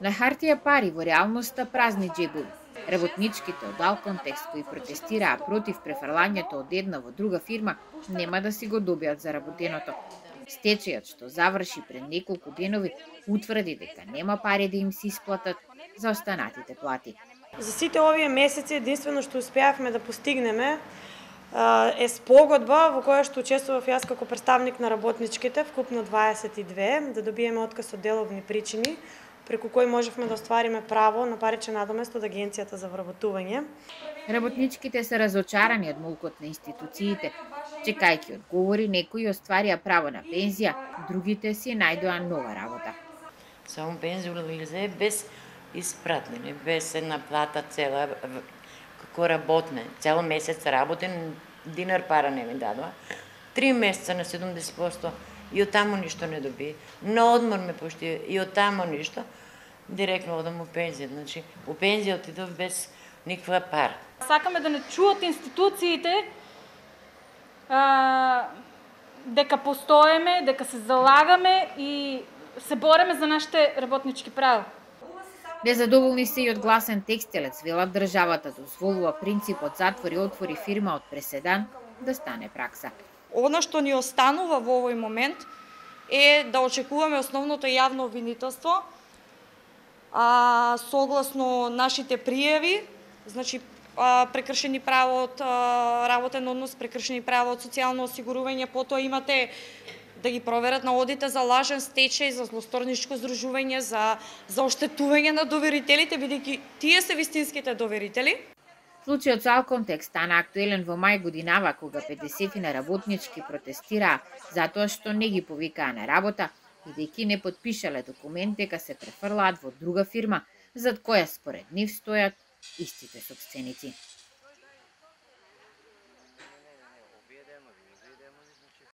На хартија пари, во реалноста празни джебови. Работничките од Алконтекст кои протестираа против префрлањето од една во друга фирма нема да си го добијат заработеното. Стечајот што заврши пред неколку денови утврди дека нема пари да им се исплатат за останатите плати. За сите овие месеци единствено што успеавме да постигнеме е спогодба во која што учествував јас како представник на работничките, вкупно 22, да добиеме отказ од деловни причини, преку кој можевме да оствариме право на паричен надомест од Агенцијата за вработување. Работничките се разочарани од молкот на институциите. Чекајќи одговори, некои остварија право на пензија, другите си најдоа нова работа. Само пензија улезе без испратени, без една плата цела, како работне, цел месец работен, динар пара не ми дадоа. Три месеца на 70%, и од таму ништо не доби. На одмор ме пушти и од таму ништо. Директно одам у пензија, значи у пензија отидов без никаква пара. Сакаме да не чуат институциите а, дека постоеме, дека се залагаме и се бореме за нашите работнички права. Незадоволни се и од гласен текстилец, велат државата дозволува принципот затвори отвори фирма од преседан да стане пракса. Она што ни останува во овој момент е да очекуваме основното јавно обвинителство, а согласно нашите пријави, значи прекршени право од работен однос, прекршени право од социјално осигурување, потоа имате да ги проверат на одите за лажен стечај, за злосторничко здружување, за, за оштетување на доверителите, бидејќи тие се вистинските доверители. Случајот со Алконтек стана актуелен во мај годинава, кога 50 на работнички протестираа затоа што не ги повикаа на работа, бидејќи не подпишале документ дека се префрлаат во друга фирма, зад која според нив стојат истите собственици.